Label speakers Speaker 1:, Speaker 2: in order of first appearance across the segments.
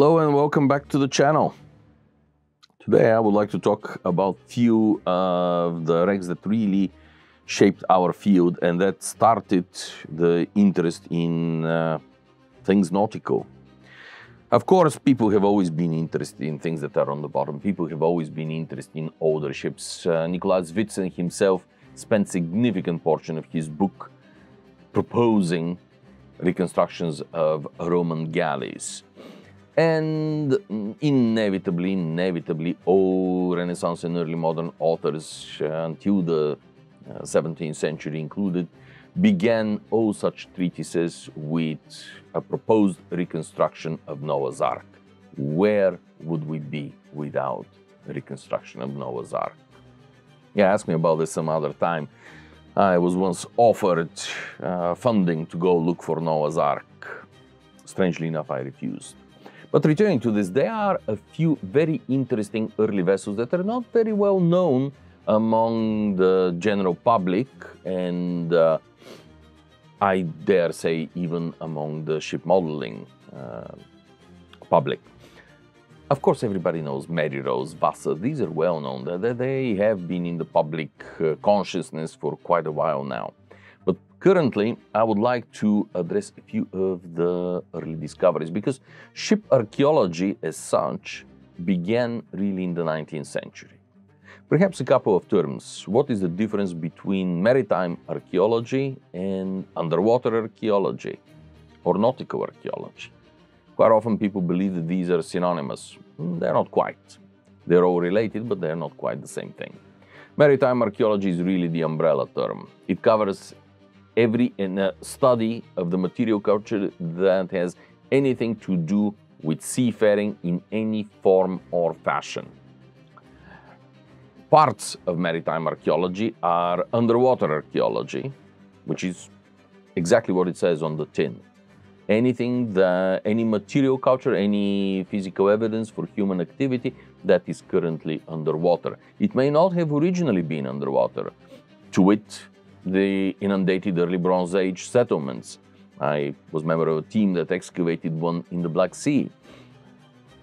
Speaker 1: Hello and welcome back to the channel. Today I would like to talk about few of the wrecks that really shaped our field and that started the interest in uh, things nautical. Of course, people have always been interested in things that are on the bottom. People have always been interested in older ships. Uh, Nikolaus Witsen himself spent significant portion of his book proposing reconstructions of Roman galleys. And inevitably, inevitably, all Renaissance and early modern authors until the uh, 17th century included began all such treatises with a proposed reconstruction of Noah's Ark. Where would we be without reconstruction of Noah's Ark? Yeah, ask me about this some other time. I was once offered uh, funding to go look for Noah's Ark. Strangely enough, I refused. But returning to this, there are a few very interesting early vessels that are not very well known among the general public and uh, I dare say even among the ship modeling uh, public. Of course, everybody knows Mary Rose, Vasa. These are well known. They have been in the public uh, consciousness for quite a while now. Currently, I would like to address a few of the early discoveries because ship archaeology as such began really in the 19th century. Perhaps a couple of terms. What is the difference between maritime archaeology and underwater archaeology or nautical archaeology? Quite often people believe that these are synonymous. Hmm, they're not quite. They're all related, but they're not quite the same thing. Maritime archaeology is really the umbrella term. It covers every study of the material culture that has anything to do with seafaring in any form or fashion. Parts of maritime archaeology are underwater archaeology, which is exactly what it says on the tin. Anything that, any material culture, any physical evidence for human activity that is currently underwater. It may not have originally been underwater. To wit, the inundated early Bronze Age settlements. I was member of a team that excavated one in the Black Sea.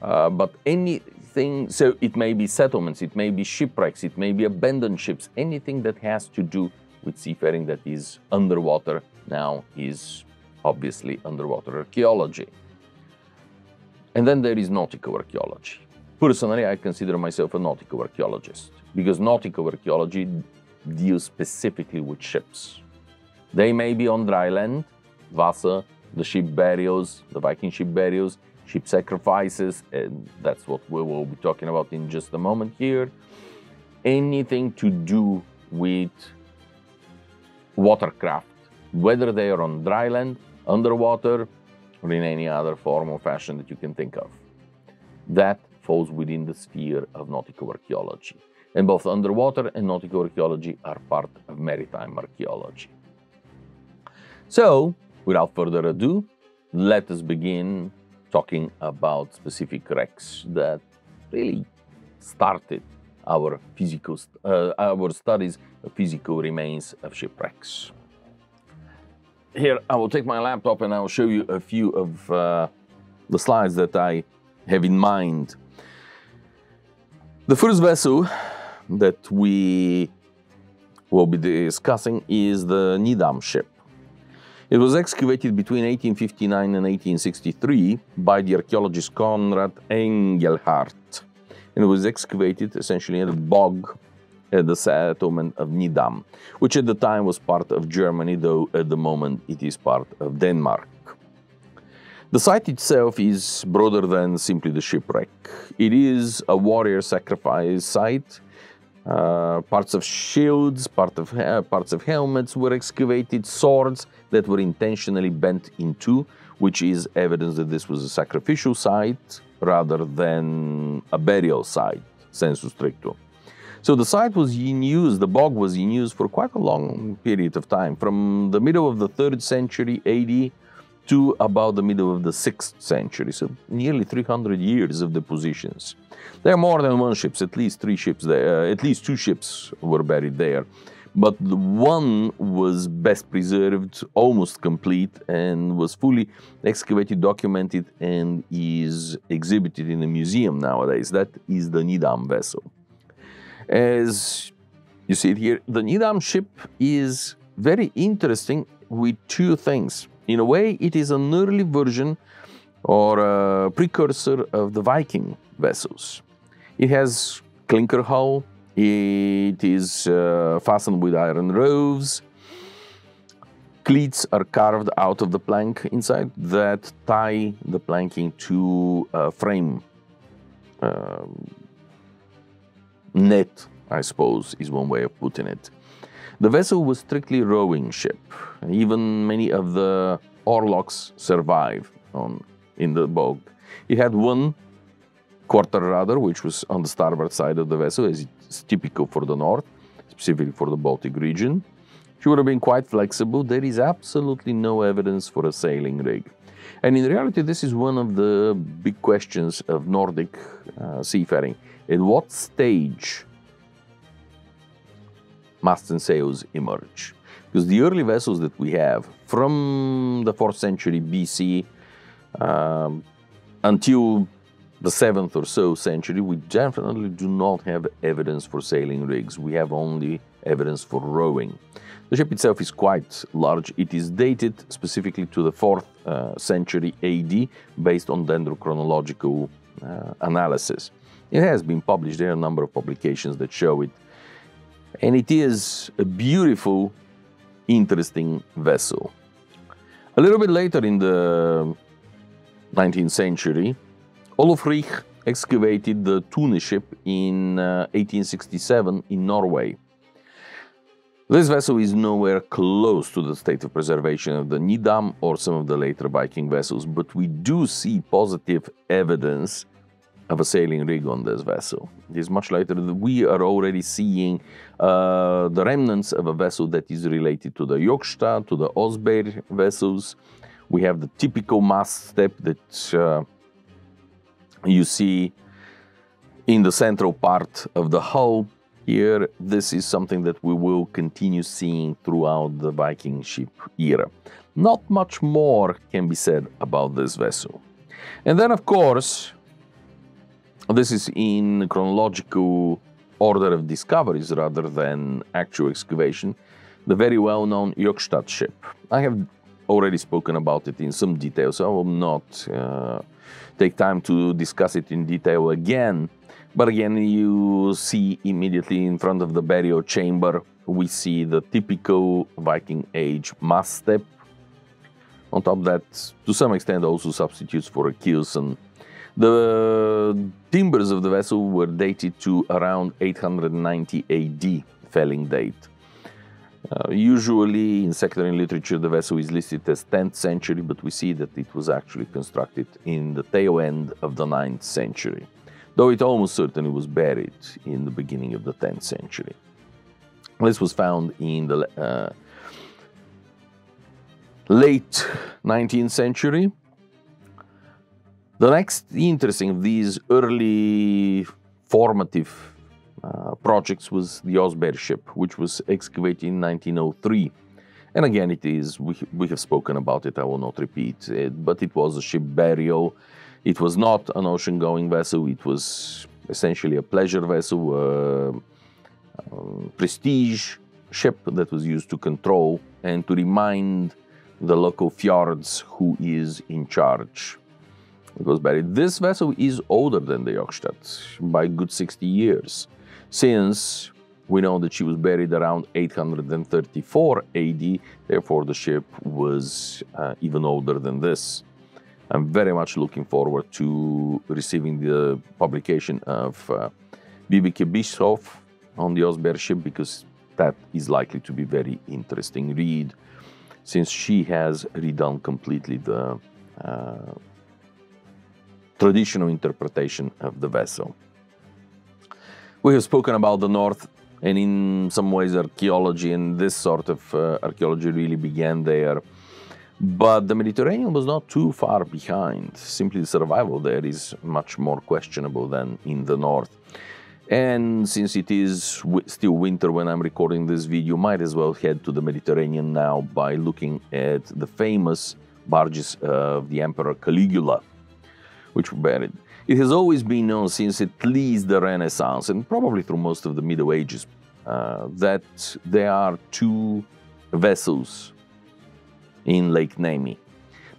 Speaker 1: Uh, but anything, so it may be settlements, it may be shipwrecks, it may be abandoned ships, anything that has to do with seafaring that is underwater now is obviously underwater archaeology. And then there is nautical archaeology. Personally, I consider myself a nautical archaeologist because nautical archaeology deal specifically with ships. They may be on dry land, Vasa, the ship burials, the Viking ship burials, ship sacrifices, and that's what we will be talking about in just a moment here. Anything to do with watercraft, whether they are on dry land, underwater, or in any other form or fashion that you can think of. That falls within the sphere of nautical archaeology and both underwater and nautical archaeology are part of maritime archaeology. So, without further ado, let us begin talking about specific wrecks that really started our physical uh, our studies of physical remains of shipwrecks. Here, I will take my laptop and I will show you a few of uh, the slides that I have in mind. The first vessel that we will be discussing is the Nydam ship. It was excavated between 1859 and 1863 by the archaeologist Conrad Engelhardt. And it was excavated essentially in a bog at the settlement of Nydam, which at the time was part of Germany, though at the moment it is part of Denmark. The site itself is broader than simply the shipwreck. It is a warrior sacrifice site uh, parts of shields, part of, uh, parts of helmets were excavated, swords that were intentionally bent in two, which is evidence that this was a sacrificial site rather than a burial site, sensu stricto. So the site was in use, the bog was in use for quite a long period of time, from the middle of the 3rd century AD to about the middle of the 6th century, so nearly 300 years of depositions. There are more than one ships, at least three ships there, uh, at least two ships were buried there. but the one was best preserved, almost complete, and was fully excavated, documented, and is exhibited in a museum nowadays. That is the Nydam vessel. As you see it here, the Nydam ship is very interesting with two things. In a way, it is an early version or a precursor of the Viking vessels. It has clinker hull, it is uh, fastened with iron rows. Cleats are carved out of the plank inside that tie the planking to a frame. Um, net, I suppose, is one way of putting it. The vessel was strictly rowing ship. Even many of the oarlocks survive on, in the boat. It had one quarter rudder, which was on the starboard side of the vessel, as it's typical for the north, specifically for the Baltic region. She would have been quite flexible. There is absolutely no evidence for a sailing rig. And in reality, this is one of the big questions of Nordic uh, seafaring. At what stage masts and sails emerge? Because the early vessels that we have from the 4th century BC um, until the 7th or so century, we definitely do not have evidence for sailing rigs. We have only evidence for rowing. The ship itself is quite large. It is dated specifically to the 4th uh, century AD based on dendrochronological uh, analysis. It has been published. There are a number of publications that show it. And it is a beautiful, interesting vessel. A little bit later in the 19th century, Oluf Rygh excavated the Tune ship in uh, 1867 in Norway. This vessel is nowhere close to the state of preservation of the Nydam or some of the later Viking vessels, but we do see positive evidence of a sailing rig on this vessel. It is much later that we are already seeing uh, the remnants of a vessel that is related to the Gokstad, to the Oseberg vessels. We have the typical mast step that uh, you see in the central part of the hull here this is something that we will continue seeing throughout the viking ship era not much more can be said about this vessel and then of course this is in chronological order of discoveries rather than actual excavation the very well-known Gokstad ship i have already spoken about it in some detail so i will not uh, take time to discuss it in detail again. But again, you see immediately in front of the burial chamber, we see the typical Viking age mast step. On top of that, to some extent, also substitutes for a keelson. The timbers of the vessel were dated to around 890 AD, felling date. Uh, usually in sectarian literature, the vessel is listed as 10th century, but we see that it was actually constructed in the tail end of the 9th century, though it almost certainly was buried in the beginning of the 10th century. This was found in the uh, late 19th century. The next interesting of these early formative uh, projects was the Oseberg ship, which was excavated in 1903. And again, it is, we, we have spoken about it, I will not repeat it, but it was a ship burial. It was not an ocean going vessel, it was essentially a pleasure vessel, a um, prestige ship that was used to control and to remind the local fjords who is in charge. It was buried. This vessel is older than the Gokstad by good 60 years since we know that she was buried around 834 AD, therefore the ship was uh, even older than this. I'm very much looking forward to receiving the publication of uh, Bischoff on the Oseberg ship because that is likely to be very interesting read since she has redone completely the uh, traditional interpretation of the vessel. We have spoken about the North, and in some ways, archaeology and this sort of uh, archaeology really began there. But the Mediterranean was not too far behind. Simply the survival there is much more questionable than in the North. And since it is still winter when I'm recording this video, might as well head to the Mediterranean now by looking at the famous barges of the Emperor Caligula, which were buried. It has always been known since at least the Renaissance and probably through most of the Middle Ages uh, that there are two vessels in Lake Nemi.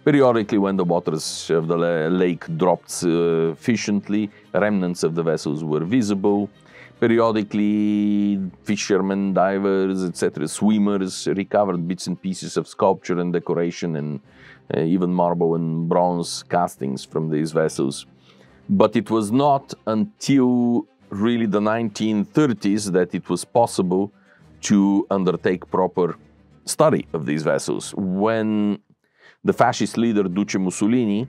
Speaker 1: Periodically, when the waters of the lake dropped sufficiently, remnants of the vessels were visible. Periodically, fishermen, divers, etc., swimmers recovered bits and pieces of sculpture and decoration and Eh, even marble and bronze castings from these vessels. But it was not until really the 1930s that it was possible to undertake proper study of these vessels. When the fascist leader Duce Mussolini,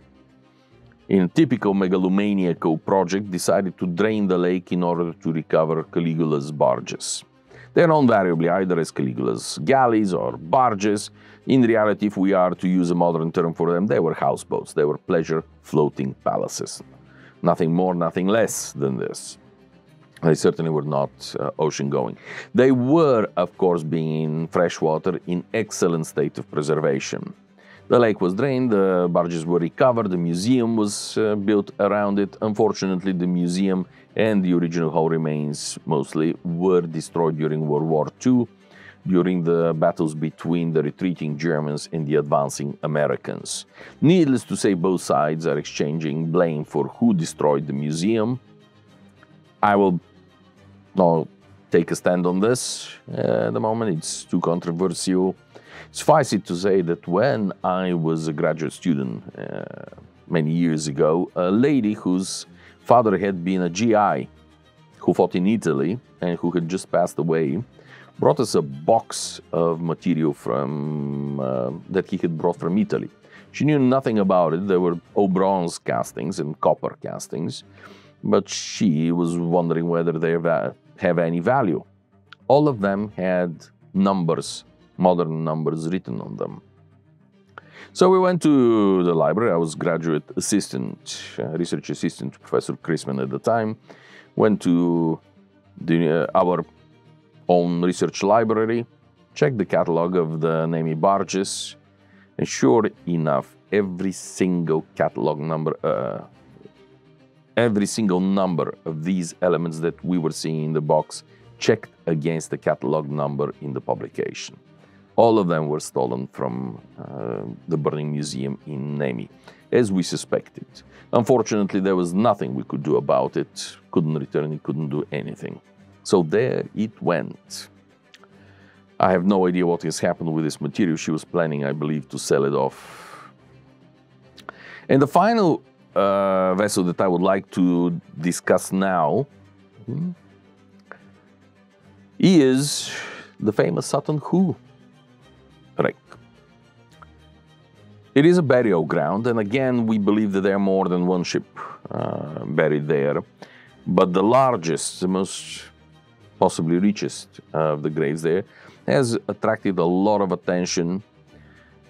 Speaker 1: in a typical megalomaniacal project, decided to drain the lake in order to recover Caligula's barges. They're known variably either as Caligula's galleys or barges. In reality, if we are to use a modern term for them, they were houseboats, they were pleasure floating palaces. Nothing more, nothing less than this. They certainly were not uh, ocean going. They were, of course, being in freshwater in excellent state of preservation. The lake was drained, the barges were recovered, the museum was uh, built around it. Unfortunately, the museum and the original hull remains mostly were destroyed during World War II during the battles between the retreating Germans and the advancing Americans. Needless to say, both sides are exchanging blame for who destroyed the museum. I will not take a stand on this uh, at the moment, it's too controversial. Suffice it to say that when I was a graduate student uh, many years ago, a lady whose father had been a GI who fought in Italy and who had just passed away brought us a box of material from uh, that he had brought from Italy. She knew nothing about it. There were old bronze castings and copper castings, but she was wondering whether they have any value. All of them had numbers, modern numbers written on them. So we went to the library. I was graduate assistant, uh, research assistant to Professor Crisman at the time. Went to the, uh, our own research library, checked the catalog of the Nemi barges, and sure enough, every single catalog number, uh, every single number of these elements that we were seeing in the box checked against the catalog number in the publication. All of them were stolen from uh, the Burning Museum in Nemi, as we suspected. Unfortunately, there was nothing we could do about it, couldn't return it, couldn't do anything. So there it went. I have no idea what has happened with this material. She was planning, I believe, to sell it off. And the final uh, vessel that I would like to discuss now hmm, is the famous Sutton Hoo It is a burial ground, and again, we believe that there are more than one ship uh, buried there. But the largest, the most possibly richest of the graves there, has attracted a lot of attention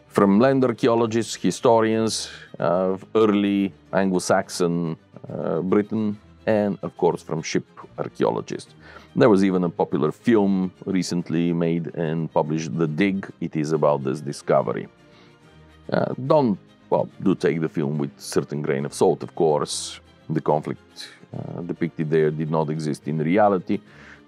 Speaker 1: from land archaeologists, historians of early Anglo-Saxon uh, Britain, and of course from ship archaeologists. There was even a popular film recently made and published, The Dig. It is about this discovery. Uh, don't, well, do take the film with certain grain of salt, of course. The conflict uh, depicted there did not exist in reality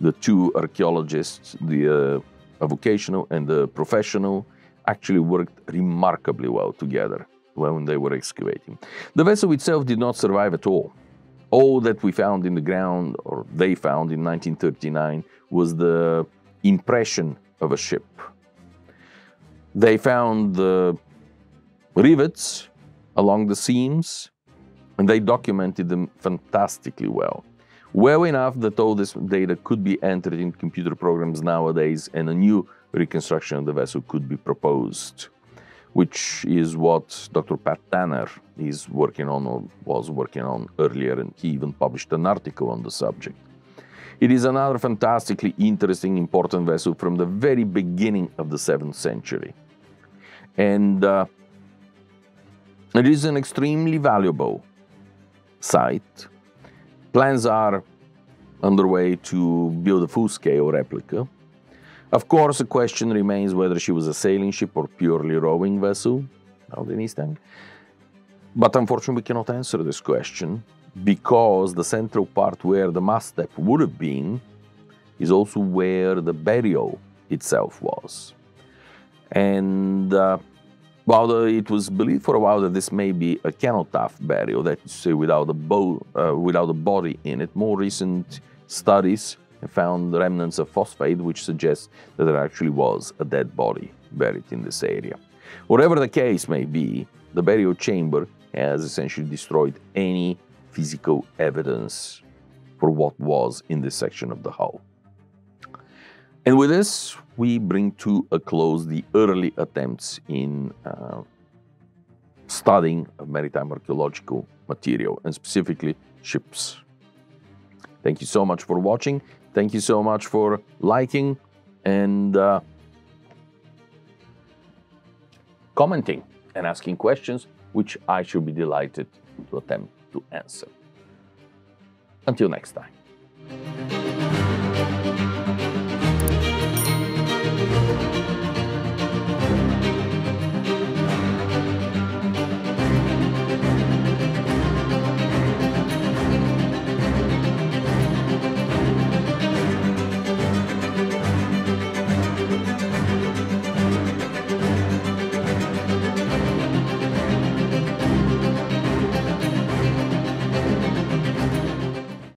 Speaker 1: the two archaeologists, the uh, vocational and the professional, actually worked remarkably well together when they were excavating. The vessel itself did not survive at all. All that we found in the ground, or they found in 1939, was the impression of a ship. They found the rivets along the seams, and they documented them fantastically well well enough that all this data could be entered in computer programs nowadays and a new reconstruction of the vessel could be proposed, which is what Dr. Pat Tanner is working on or was working on earlier, and he even published an article on the subject. It is another fantastically interesting, important vessel from the very beginning of the 7th century. And uh, it is an extremely valuable site Plans are underway to build a full-scale replica. Of course, the question remains whether she was a sailing ship or purely rowing vessel, time. But unfortunately, we cannot answer this question because the central part where the mast step would have been is also where the burial itself was. And uh, while it was believed for a while that this may be a cenotaph burial, that is, without a, bo- uh, without a body in it, more recent studies have found remnants of phosphate, which suggests that there actually was a dead body buried in this area. Whatever the case may be, the burial chamber has essentially destroyed any physical evidence for what was in this section of the hull. And with this, we bring to a close the early attempts in uh, studying maritime archaeological material and specifically ships. Thank you so much for watching. Thank you so much for liking and uh, commenting and asking questions, which I should be delighted to attempt to answer. Until next time.